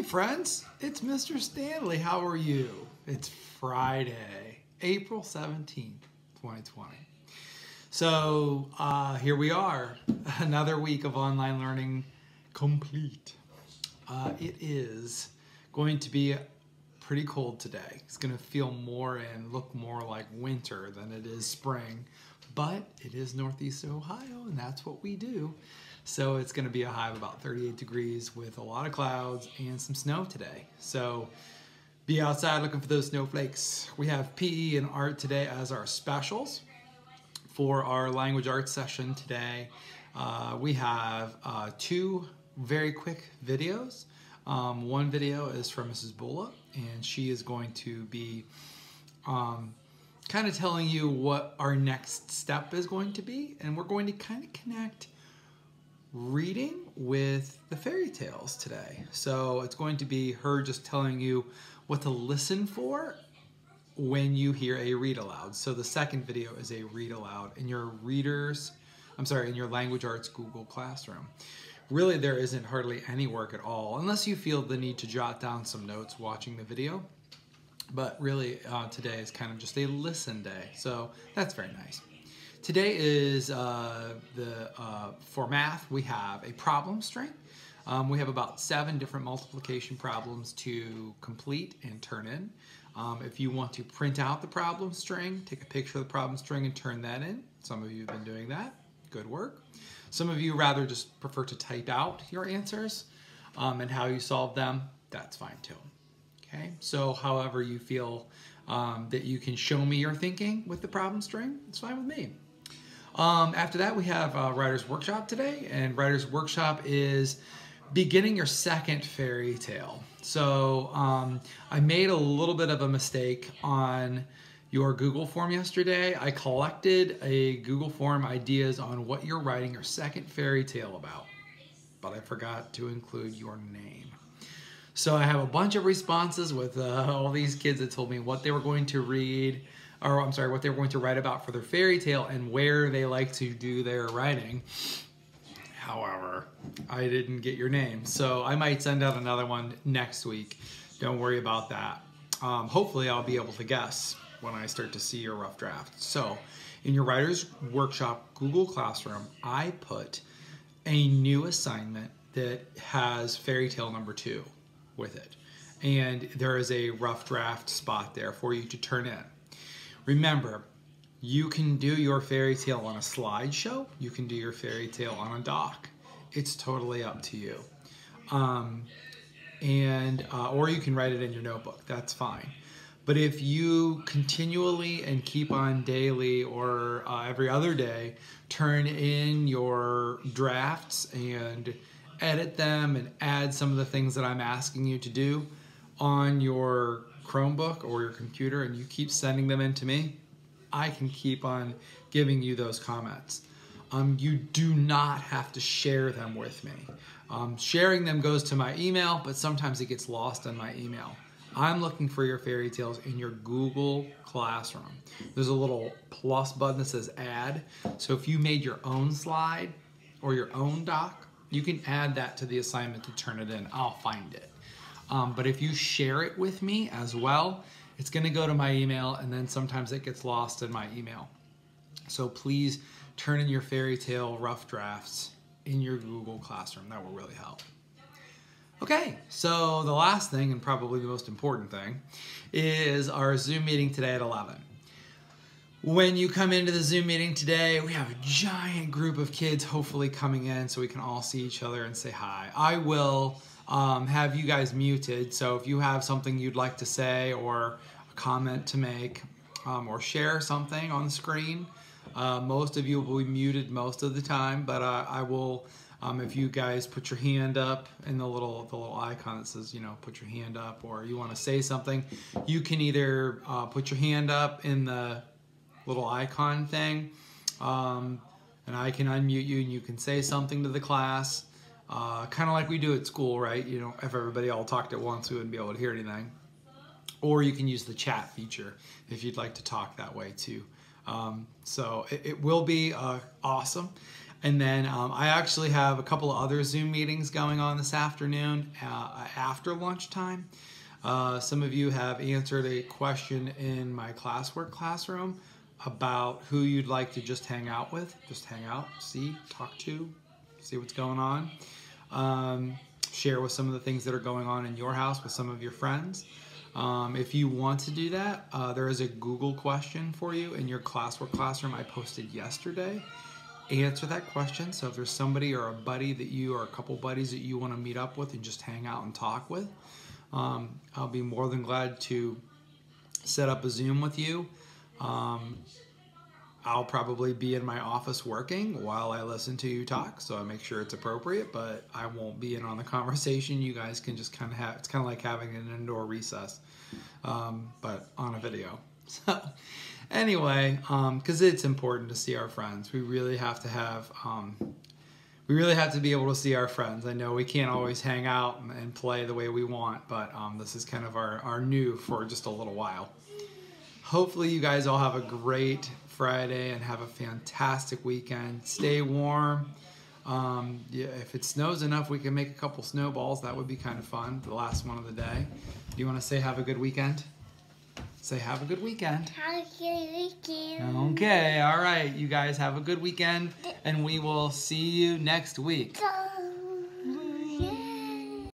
Hey friends, it's Mr. Standley. How are you? It's Friday, April 17th, 2020. So uh, here we are, another week of online learning complete. Uh, it is going to be pretty cold today. It's going to feel more and look more like winter than it is spring, but it is Northeast Ohio and that's what we do. So it's going to be a high of about 38 degrees with a lot of clouds and some snow today. So be outside looking for those snowflakes. We have PE and art today as our specials. For our language arts session today, uh, we have uh, two very quick videos. Um, one video is from Mrs. Bula, and she is going to be um, kind of telling you what our next step is going to be, and we're going to kind of connect reading with the fairy tales today. So it's going to be her just telling you what to listen for when you hear a read aloud. So the second video is a read aloud in your readers, I'm sorry, in your language arts Google Classroom. Really, there isn't hardly any work at all, unless you feel the need to jot down some notes watching the video. But really, uh, today is kind of just a listen day, so that's very nice. Today is uh, the uh, for math we have a problem string. Um, we have about seven different multiplication problems to complete and turn in. Um, if you want to print out the problem string, take a picture of the problem string and turn that in. Some of you have been doing that. Good work. Some of you rather just prefer to type out your answers um, and how you solve them. That's fine too. Okay, so however you feel um, that you can show me your thinking with the problem string, it's fine with me. Um, after that, we have uh, Writer's Workshop today, and Writer's Workshop is beginning your second fairy tale. So um, I made a little bit of a mistake on your Google form yesterday. I collected a Google form ideas on what you're writing your second fairy tale about, but I forgot to include your name. So I have a bunch of responses with uh, all these kids that told me what they were going to read, or I'm sorry, what they were going to write about for their fairy tale and where they like to do their writing. However, I didn't get your name, so I might send out another one next week. Don't worry about that. Um, hopefully, I'll be able to guess when I start to see your rough draft. So, in your writer's workshop Google Classroom, I put a new assignment that has fairy tale number two with it. And there is a rough draft spot there for you to turn in. Remember, you can do your fairy tale on a slideshow. You can do your fairy tale on a doc. It's totally up to you. Um, and uh, or you can write it in your notebook. That's fine. But if you continually and keep on daily or uh, every other day turn in your drafts and edit them and add some of the things that I'm asking you to do on your Chromebook or your computer and you keep sending them in to me, I can keep on giving you those comments. Um, you do not have to share them with me. Um, sharing them goes to my email, but sometimes it gets lost in my email. I'm looking for your fairy tales in your Google Classroom. There's a little plus button that says add. So if you made your own slide or your own doc, you can add that to the assignment to turn it in. I'll find it. Um, but if you share it with me as well, it's going to go to my email and then sometimes it gets lost in my email. So please turn in your fairy tale rough drafts in your Google Classroom. That will really help. Okay, so the last thing and probably the most important thing is our Zoom meeting today at 11. When you come into the Zoom meeting today, we have a giant group of kids hopefully coming in so we can all see each other and say hi. I will um, have you guys muted. So if you have something you'd like to say or a comment to make um, or share something on the screen, uh, most of you will be muted most of the time, but uh, I will. Um, if you guys put your hand up in the little the little icon that says you know put your hand up or you want to say something, you can either uh, put your hand up in the little icon thing, um, and I can unmute you and you can say something to the class. Uh, kind of like we do at school, right? You know, if everybody all talked at once, we wouldn't be able to hear anything. Or you can use the chat feature if you'd like to talk that way too. Um, so it, it, will be uh, awesome. And then um, I actually have a couple of other Zoom meetings going on this afternoon uh, after lunchtime. Uh, some of you have answered a question in my classwork classroom about who you'd like to just hang out with. Just hang out, see, talk to, see what's going on. Um, share with some of the things that are going on in your house with some of your friends. Um, if you want to do that, uh, there is a Google question for you in your classwork classroom I posted yesterday. Answer that question. So if there's somebody or a buddy that you or a couple buddies that you want to meet up with and just hang out and talk with, um, I'll be more than glad to set up a Zoom with you. Um, I'll probably be in my office working while I listen to you talk, so I make sure it's appropriate, but I won't be in on the conversation. You guys can just kind of have it's kind of like having an indoor recess, um, but on a video. So, anyway, because um, it's important to see our friends, we really have to have. Um, we really have to be able to see our friends. I know we can't always hang out and play the way we want, but um, this is kind of our, our new for just a little while. Hopefully, you guys all have a great Friday and have a fantastic weekend. Stay warm. Um, yeah, if it snows enough, we can make a couple snowballs. That would be kind of fun. The last one of the day. Do you want to say have a good weekend? Say have a good weekend. Have a good weekend. Okay, all right. You guys have a good weekend, and we will see you next week.